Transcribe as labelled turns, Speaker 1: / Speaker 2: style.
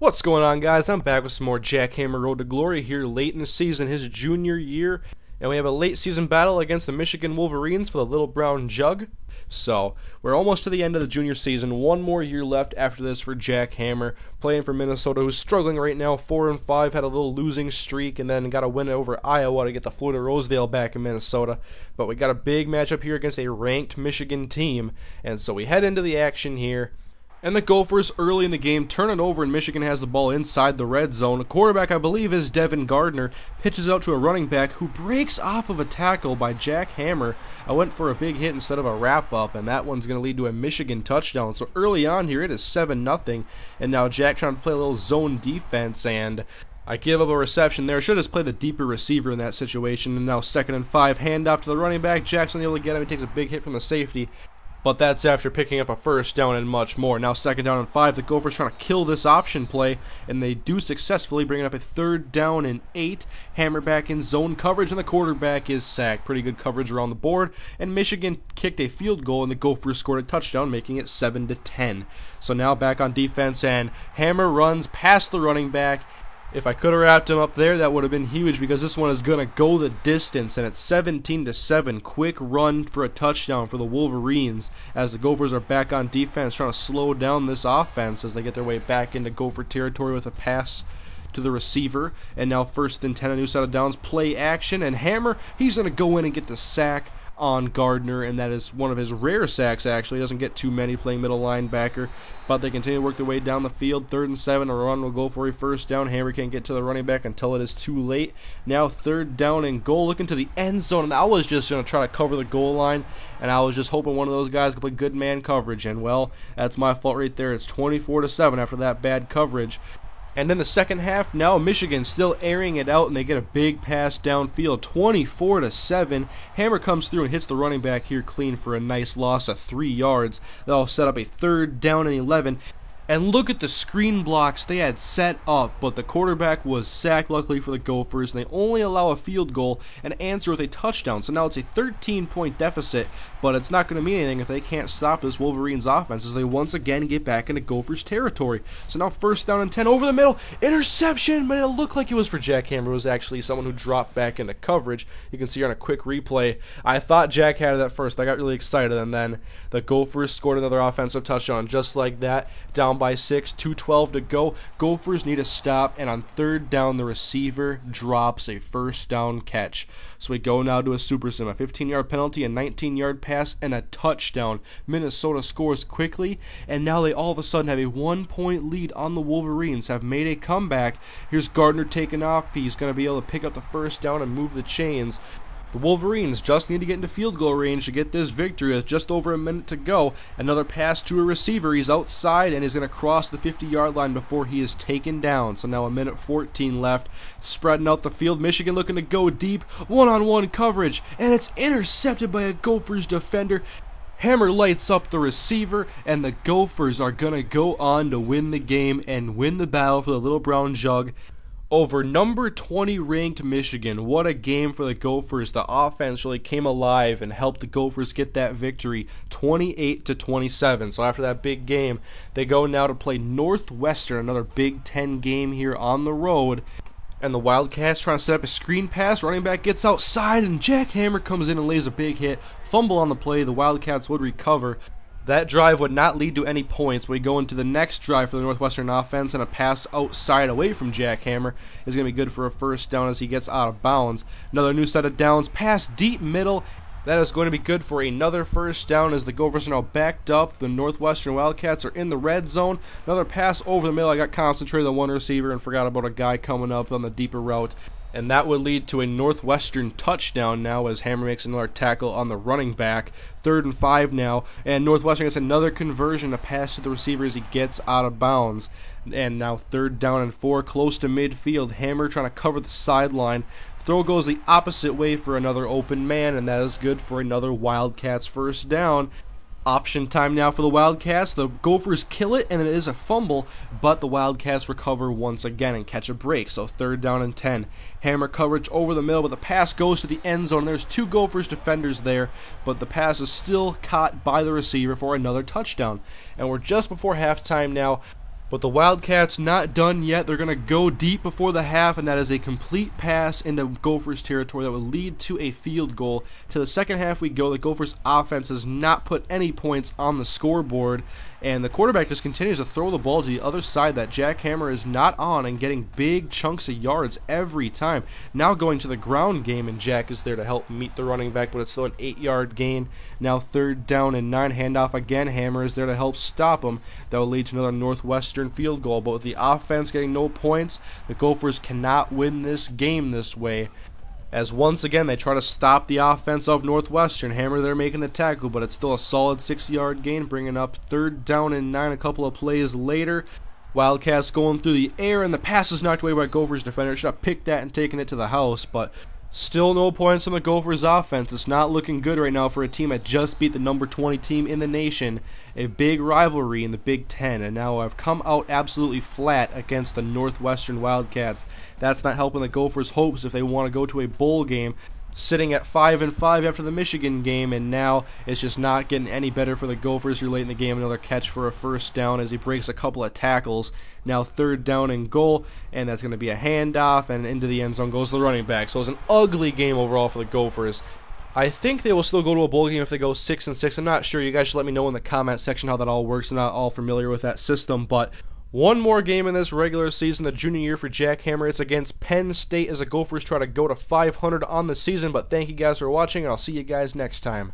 Speaker 1: What's going on, guys? I'm back with some more Jack Hammer Road to Glory here late in the season, his junior year. And we have a late season battle against the Michigan Wolverines for the Little Brown Jug. So, we're almost to the end of the junior season. One more year left after this for Jack Hammer, playing for Minnesota, who's struggling right now. 4 and 5, had a little losing streak, and then got a win over Iowa to get the Floyd of Rosedale back in Minnesota. But we got a big matchup here against a ranked Michigan team. And so we head into the action here. And the Gophers early in the game turn it over, and Michigan has the ball inside the red zone. A quarterback, I believe, is Devin Gardner, pitches out to a running back who breaks off of a tackle by Jack Hammer. I went for a big hit instead of a wrap up, and that one's going to lead to a Michigan touchdown. So early on here, it is 7 0, and now Jack trying to play a little zone defense, and I give up a reception there. Should have played the deeper receiver in that situation. And now second and five, handoff to the running back. Jackson able to get him. He takes a big hit from the safety but that's after picking up a first down and much more. Now, second down and five, the Gophers trying to kill this option play, and they do successfully, bringing up a third down and eight. Hammer back in zone coverage, and the quarterback is sacked. Pretty good coverage around the board, and Michigan kicked a field goal, and the Gophers scored a touchdown, making it 7 to 10. So now back on defense, and Hammer runs past the running back if I could have wrapped him up there, that would have been huge because this one is going to go the distance, and it's 17 to 7. Quick run for a touchdown for the Wolverines as the Gophers are back on defense, trying to slow down this offense as they get their way back into Gopher territory with a pass to the receiver. And now first and 10 a new set of downs, play action, and Hammer, he's going to go in and get the sack on Gardner, and that is one of his rare sacks, actually. He doesn't get too many playing middle linebacker, but they continue to work their way down the field. Third and seven, a run will go for a first down. Hammer can't get to the running back until it is too late. Now, third down and goal, looking to the end zone, and I was just going to try to cover the goal line, and I was just hoping one of those guys could play good man coverage, and well, that's my fault right there. It's 24 to 7 after that bad coverage. And then the second half, now Michigan still airing it out, and they get a big pass downfield, 24 to seven. Hammer comes through and hits the running back here clean for a nice loss of three yards. That'll set up a third down and 11. And look at the screen blocks they had set up, but the quarterback was sacked, luckily for the Gophers, and they only allow a field goal and answer with a touchdown. So now it's a 13 point deficit, but it's not going to mean anything if they can't stop this Wolverines offense as they once again get back into Gophers territory. So now first down and 10 over the middle, interception, but it looked like it was for Jack Hammer. It was actually someone who dropped back into coverage. You can see on a quick replay. I thought Jack had it at first. I got really excited, and then the Gophers scored another offensive touchdown just like that, down by six, 212 to go. Gophers need a stop, and on third down, the receiver drops a first down catch. So we go now to a super sim, a 15 yard penalty, a 19 yard pass, and a touchdown. Minnesota scores quickly, and now they all of a sudden have a one point lead on the Wolverines, have made a comeback. Here's Gardner taking off. He's going to be able to pick up the first down and move the chains. The Wolverines just need to get into field goal range to get this victory with just over a minute to go. Another pass to a receiver. He's outside and is going to cross the 50 yard line before he is taken down. So now a minute 14 left. Spreading out the field. Michigan looking to go deep. One on one coverage. And it's intercepted by a Gophers defender. Hammer lights up the receiver, and the Gophers are going to go on to win the game and win the battle for the Little Brown Jug over number 20 ranked Michigan. What a game for the Gophers. The offense really came alive and helped the Gophers get that victory 28 to 27. So after that big game, they go now to play Northwestern, another Big 10 game here on the road. And the Wildcats trying to set up a screen pass. Running back gets outside, and Jack Hammer comes in and lays a big hit. Fumble on the play. The Wildcats would recover. That drive would not lead to any points. We go into the next drive for the Northwestern offense, and a pass outside away from Jack Hammer is going to be good for a first down as he gets out of bounds. Another new set of downs, pass deep middle. That is going to be good for another first down as the Gophers are now backed up. The Northwestern Wildcats are in the red zone. Another pass over the middle. I got concentrated on one receiver and forgot about a guy coming up on the deeper route and that would lead to a Northwestern touchdown now as Hammer makes another tackle on the running back. Third and five now, and Northwestern gets another conversion, a pass to the receiver as he gets out of bounds. And now third down and four, close to midfield. Hammer trying to cover the sideline. Throw goes the opposite way for another open man, and that is good for another Wildcats first down. Option time now for the Wildcats. The Gophers kill it, and it is a fumble, but the Wildcats recover once again and catch a break. So third down and 10. Hammer coverage over the middle, but the pass goes to the end zone. There's two Gophers defenders there, but the pass is still caught by the receiver for another touchdown. And we're just before halftime now. But the Wildcats not done yet. They're going to go deep before the half, and that is a complete pass into Gophers territory that would lead to a field goal. To the second half we go. The Gophers offense has not put any points on the scoreboard, and the quarterback just continues to throw the ball to the other side that Jack Hammer is not on and getting big chunks of yards every time. Now going to the ground game, and Jack is there to help meet the running back, but it's still an eight yard gain. Now third down and nine handoff again. Hammer is there to help stop him. That will lead to another Northwestern field goal. But with the offense getting no points, the Gophers cannot win this game this way. As once again they try to stop the offense of Northwestern. Hammer there making a tackle, but it's still a solid six yard gain, bringing up third down and nine a couple of plays later. Wildcats going through the air, and the pass is knocked away by Gophers defender. Should have picked that and taken it to the house, but Still no points on the Gophers offense. It's not looking good right now for a team that just beat the number 20 team in the nation, a big rivalry in the Big Ten, and now have come out absolutely flat against the Northwestern Wildcats. That's not helping the Gophers' hopes if they want to go to a bowl game sitting at five and five after the Michigan game, and now it's just not getting any better for the Gophers. You're late in the game, another catch for a first down as he breaks a couple of tackles. Now third down and goal, and that's going to be a handoff, and into the end zone goes the running back. So it was an ugly game overall for the Gophers. I think they will still go to a bowl game if they go six and six. I'm not sure. You guys should let me know in the comment section how that all works. I'm not all familiar with that system, but one more game in this regular season, the junior year for Jack Hammer. It's against Penn State as the Gophers try to go to 500 on the season. But thank you guys for watching, and I'll see you guys next time.